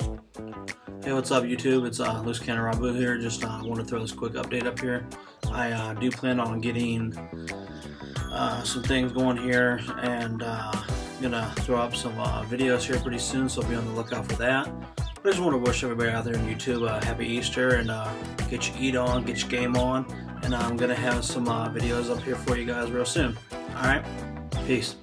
Hey, what's up, YouTube? It's uh, LooseCannonRobu here. Just uh, want to throw this quick update up here. I uh, do plan on getting uh, some things going here, and uh, gonna throw up some uh, videos here pretty soon. So be on the lookout for that. I just want to wish everybody out there on YouTube a happy Easter and uh, get your eat on, get your game on, and I'm gonna have some uh, videos up here for you guys real soon. All right, peace.